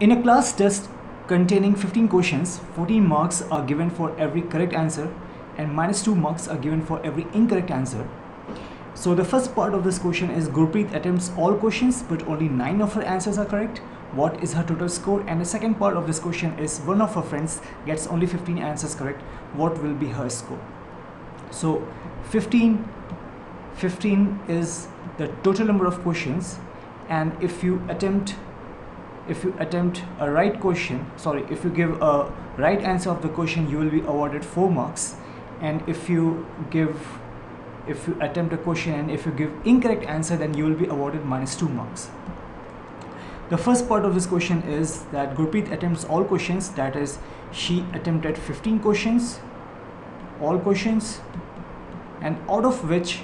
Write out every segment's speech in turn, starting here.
In a class test containing 15 questions, 14 marks are given for every correct answer and minus 2 marks are given for every incorrect answer. So the first part of this question is Gurpreet attempts all questions but only 9 of her answers are correct. What is her total score? And the second part of this question is one of her friends gets only 15 answers correct. What will be her score? So 15, 15 is the total number of questions and if you attempt if you attempt a right question sorry if you give a right answer of the question you will be awarded 4 marks. And if you give if you attempt a question and if you give incorrect answer then you will be awarded minus 2 marks. The first part of this question is that Gurpreet attempts all questions. That is she attempted 15 questions all questions and out of which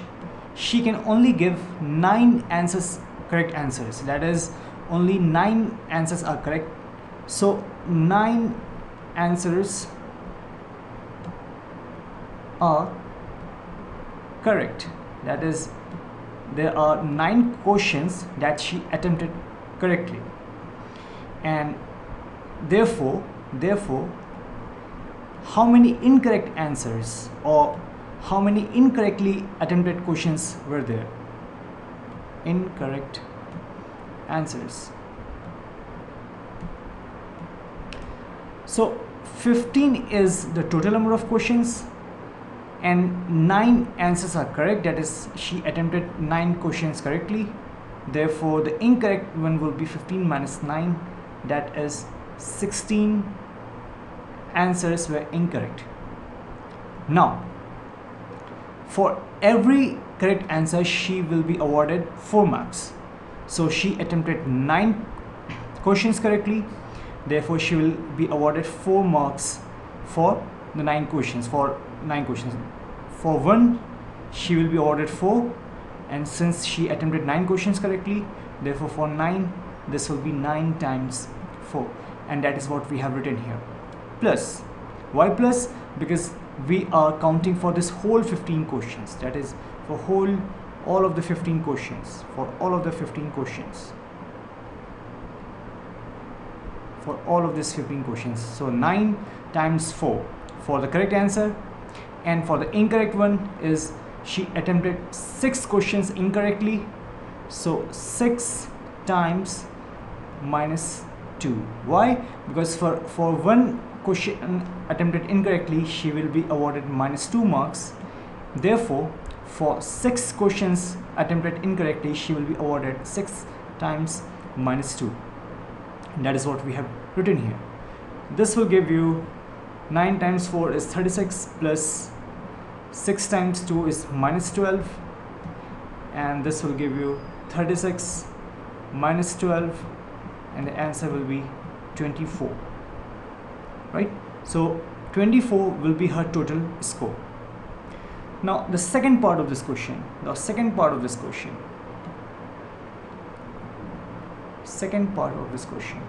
she can only give 9 answers correct answers. That is only 9 answers are correct. So 9 answers are correct. That is there are 9 questions that she attempted correctly. And therefore therefore how many incorrect answers or how many incorrectly attempted questions were there? Incorrect answers. So 15 is the total number of questions and 9 answers are correct. That is she attempted 9 questions correctly. Therefore the incorrect one will be 15 minus 9 that is 16 answers were incorrect. Now for every correct answer she will be awarded 4 marks so she attempted 9 questions correctly. Therefore she will be awarded 4 marks for the 9 questions for 9 questions. For one she will be awarded 4 and since she attempted 9 questions correctly therefore for 9 this will be 9 times 4 and that is what we have written here. Plus why plus? Because we are counting for this whole 15 questions. That is for whole all of the 15 questions for all of the 15 questions. For all of these 15 questions. So 9 times 4 for the correct answer and for the incorrect one is she attempted 6 questions incorrectly. So 6 times minus 2 why? Because for for one question attempted incorrectly she will be awarded minus 2 marks. Therefore for 6 questions attempted incorrectly, she will be awarded 6 times minus 2. And that is what we have written here. This will give you 9 times 4 is 36 plus 6 times 2 is minus 12 and this will give you 36 minus 12 and the answer will be 24 right so 24 will be her total score now the second part of this question, the second part of this question, second part of this question.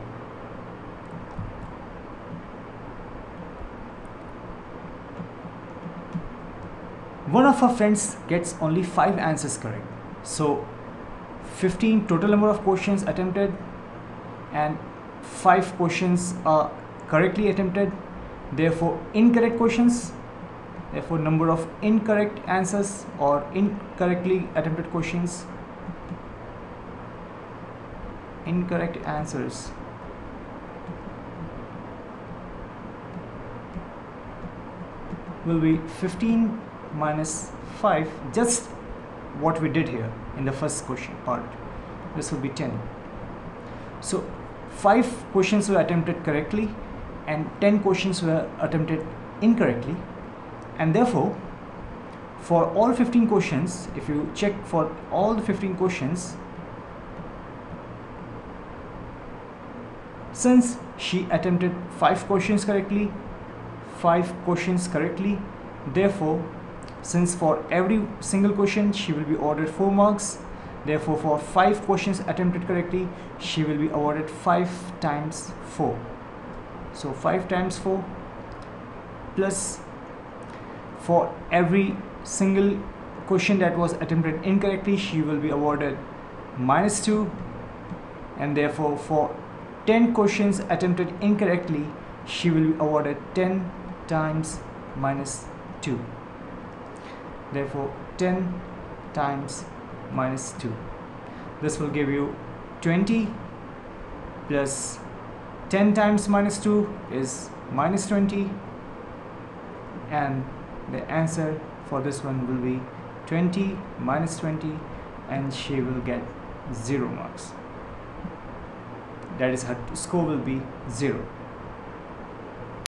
One of our friends gets only 5 answers correct. So 15 total number of questions attempted and 5 questions are correctly attempted. Therefore incorrect questions therefore number of incorrect answers or incorrectly attempted questions. Incorrect answers. Will be 15 minus 5 just what we did here in the first question part. This will be 10 so 5 questions were attempted correctly and 10 questions were attempted incorrectly and therefore for all 15 questions if you check for all the 15 questions since she attempted 5 questions correctly 5 questions correctly therefore since for every single question she will be awarded 4 marks therefore for 5 questions attempted correctly she will be awarded 5 times 4 so 5 times 4 plus for every single question that was attempted incorrectly she will be awarded minus 2 and therefore for 10 questions attempted incorrectly she will be awarded 10 times minus 2 therefore 10 times minus 2 this will give you 20 plus 10 times minus 2 is minus 20 and the answer for this one will be 20 minus 20 and she will get 0 marks. That is her score will be 0